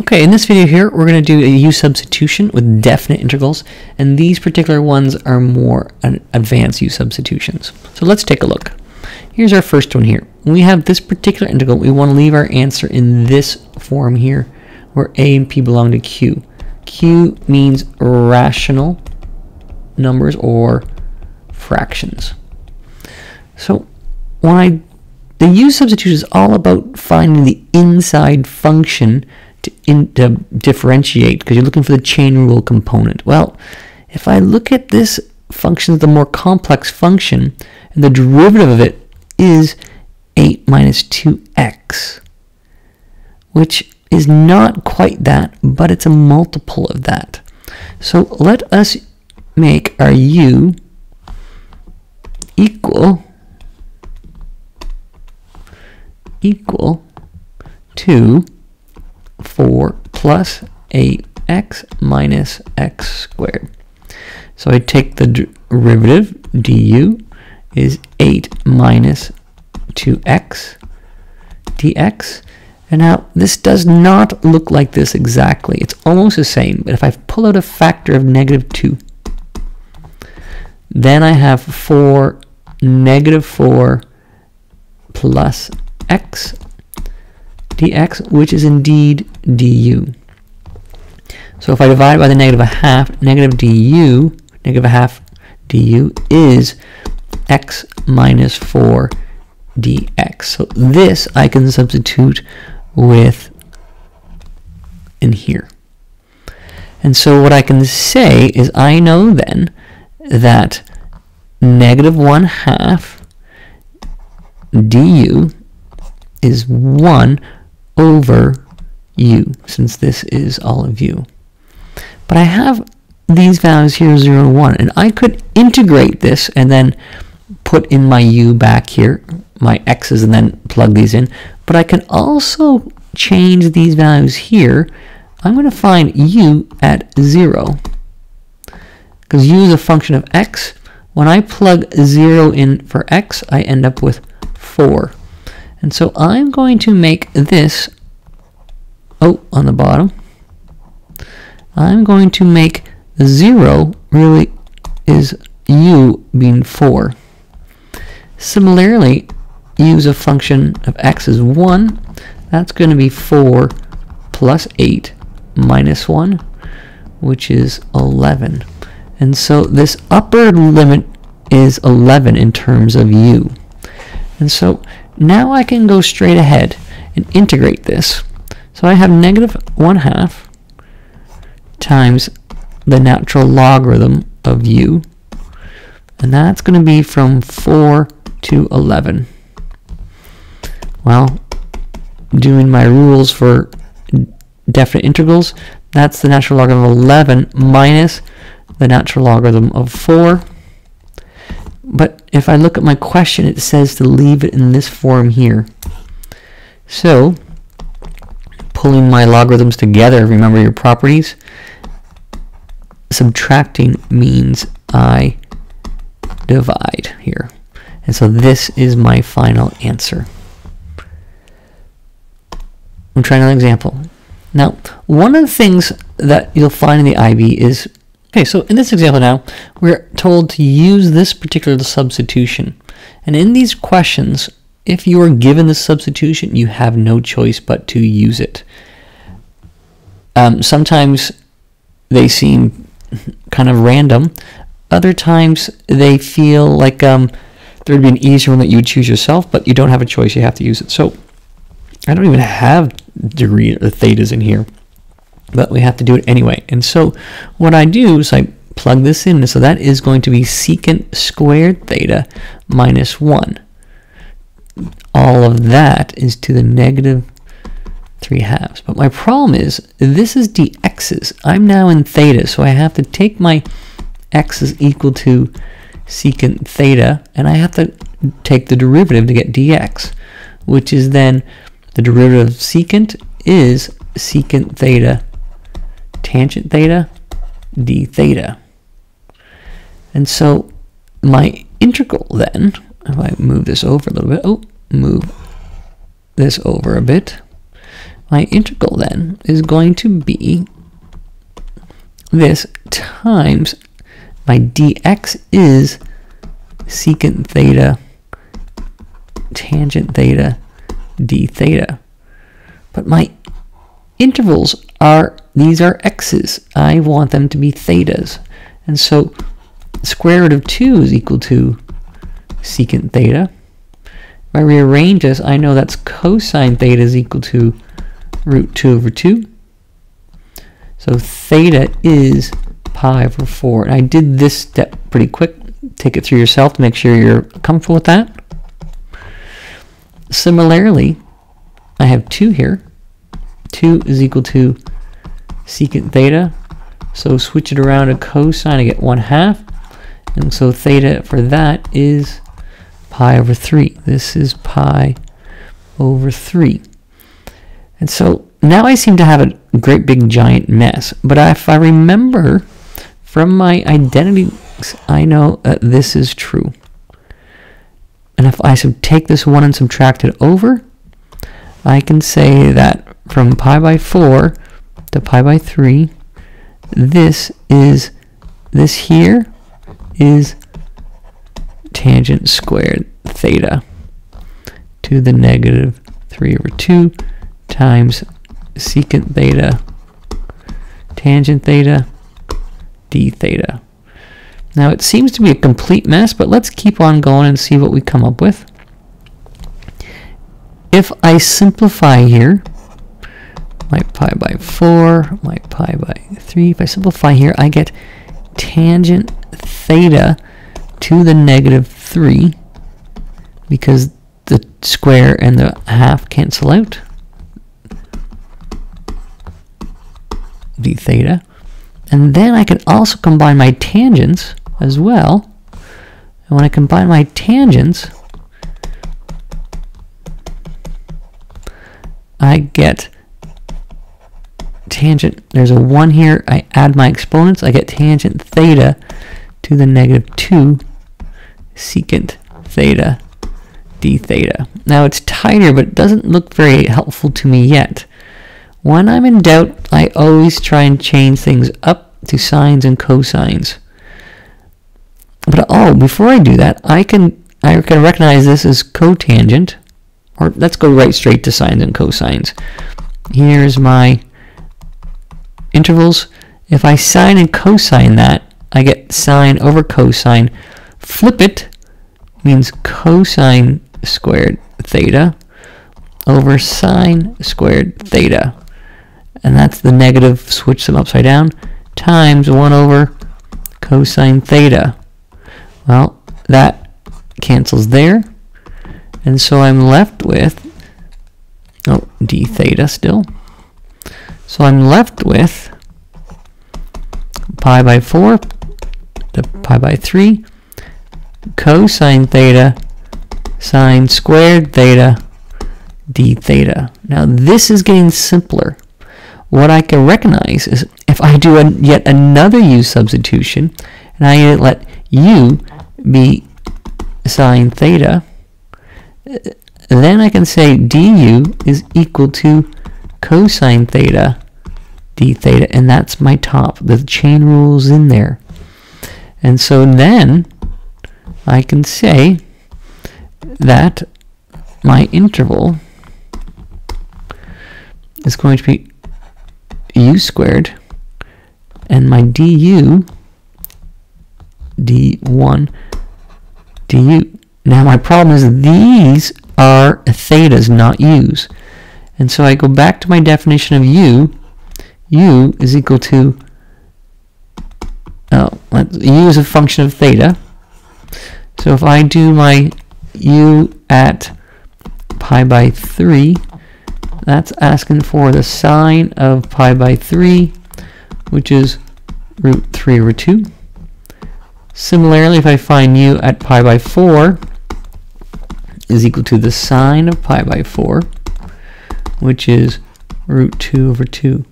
Okay, in this video here, we're going to do a u substitution with definite integrals, and these particular ones are more advanced u substitutions. So let's take a look. Here's our first one here. we have this particular integral, we want to leave our answer in this form here, where a and p belong to q. q means rational numbers or fractions. So when I the u substitution is all about finding the inside function to, in, to differentiate because you're looking for the chain rule component. Well, if I look at this function as the more complex function, and the derivative of it is 8 minus 2x, which is not quite that, but it's a multiple of that. So let us make our u equal equal to 4 plus 8x minus x squared. So I take the derivative, du is 8 minus 2x dx. And now this does not look like this exactly. It's almost the same, but if I pull out a factor of negative 2, then I have 4, negative 4 plus x dx, which is indeed du. So if I divide by the negative a half, negative du, negative a half du is x minus 4 dx. So this I can substitute with in here. And so what I can say is I know then that negative 1 half du is 1 over u, since this is all of u. But I have these values here, 0 and 1, and I could integrate this and then put in my u back here, my x's, and then plug these in. But I can also change these values here. I'm going to find u at 0. Because u is a function of x. When I plug 0 in for x, I end up with 4. And so I'm going to make this, oh, on the bottom, I'm going to make 0 really is u being 4. Similarly, u is a function of x is 1. That's going to be 4 plus 8 minus 1, which is 11. And so this upper limit is 11 in terms of u. And so now I can go straight ahead and integrate this. So I have negative 1 half times the natural logarithm of u. And that's going to be from 4 to 11. Well, doing my rules for definite integrals, that's the natural logarithm of 11 minus the natural logarithm of 4 but if I look at my question, it says to leave it in this form here. So, pulling my logarithms together, remember your properties, subtracting means I divide here. And so this is my final answer. I'm trying another example. Now, one of the things that you'll find in the IB is Okay, so in this example now, we're told to use this particular substitution. And in these questions, if you are given the substitution, you have no choice but to use it. Um, sometimes they seem kind of random. Other times they feel like um, there would be an easier one that you would choose yourself, but you don't have a choice. You have to use it. So I don't even have degree or thetas in here but we have to do it anyway. And so what I do is I plug this in. And so that is going to be secant squared theta minus 1. All of that is to the negative 3 halves. But my problem is, this is dx's. I'm now in theta, so I have to take my x is equal to secant theta, and I have to take the derivative to get dx, which is then the derivative of secant is secant theta tangent theta d theta. And so my integral then, if I move this over a little bit, oh, move this over a bit, my integral then is going to be this times my dx is secant theta tangent theta d theta. But my intervals are, these are x's. I want them to be thetas. And so square root of 2 is equal to secant theta. If I rearrange this, I know that's cosine theta is equal to root 2 over 2. So theta is pi over 4. And I did this step pretty quick. Take it through yourself to make sure you're comfortable with that. Similarly, I have 2 here. 2 is equal to secant theta. So switch it around to cosine, I get 1 half. And so theta for that is pi over 3. This is pi over 3. And so now I seem to have a great big giant mess. But if I remember from my identities, I know that this is true. And if I sub take this 1 and subtract it over, I can say that from pi by 4 to pi by 3, this is, this here is tangent squared theta to the negative 3 over 2 times secant theta tangent theta d theta. Now it seems to be a complete mess, but let's keep on going and see what we come up with. If I simplify here, my pi by 4, my pi by 3, if I simplify here, I get tangent theta to the negative 3 because the square and the half cancel out. d theta. And then I can also combine my tangents as well. And when I combine my tangents, I get tangent, there's a 1 here, I add my exponents, I get tangent theta to the negative 2 secant theta d theta. Now it's tighter, but it doesn't look very helpful to me yet. When I'm in doubt, I always try and change things up to sines and cosines. But oh, before I do that, I can I can recognize this as cotangent, or let's go right straight to sines and cosines. Here's my intervals. If I sine and cosine that, I get sine over cosine. Flip it means cosine squared theta over sine squared theta. And that's the negative, switch them upside down, times 1 over cosine theta. Well, that cancels there. And so I'm left with, oh, d theta still. So I'm left with pi by 4 to pi by 3 cosine theta sine squared theta d theta. Now this is getting simpler. What I can recognize is if I do yet another u substitution, and I let u be sine theta, then I can say du is equal to cosine theta d theta, and that's my top. The chain rule's in there. And so then I can say that my interval is going to be u squared and my du d1 du. Now my problem is these are thetas, not u's. And so I go back to my definition of u. u is equal to, oh, u is a function of theta. So if I do my u at pi by 3, that's asking for the sine of pi by 3, which is root 3 over 2. Similarly, if I find u at pi by 4 is equal to the sine of pi by 4, which is root 2 over 2.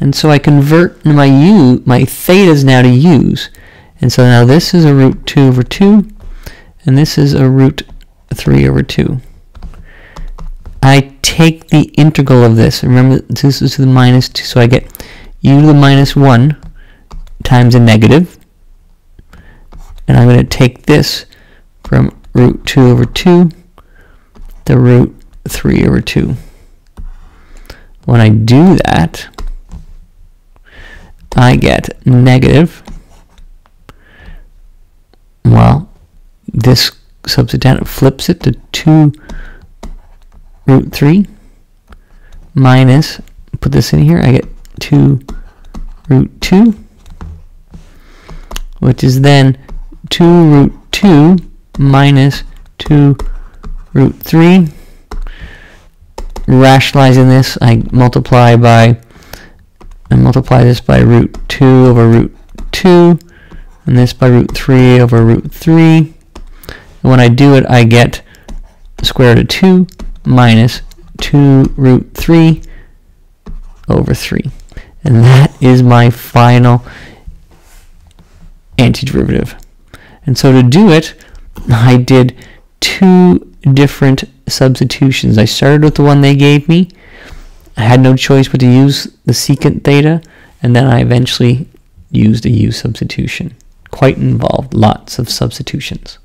And so I convert my u, my thetas now to u's. And so now this is a root 2 over 2, and this is a root 3 over 2. I take the integral of this. Remember, this is to the minus 2, so I get u to the minus 1 times a negative. And I'm going to take this from root 2 over 2 to root 3 over 2. When I do that, I get negative, well, this substitute flips it to 2 root 3 minus, put this in here, I get 2 root 2, which is then 2 root 2 minus 2 root 3. Rationalizing this, I multiply by, I multiply this by root 2 over root 2, and this by root 3 over root 3. And when I do it, I get square root of 2 minus 2 root 3 over 3. And that is my final antiderivative. And so to do it, I did two different substitutions. I started with the one they gave me. I had no choice but to use the secant theta, and then I eventually used a u substitution. Quite involved, lots of substitutions.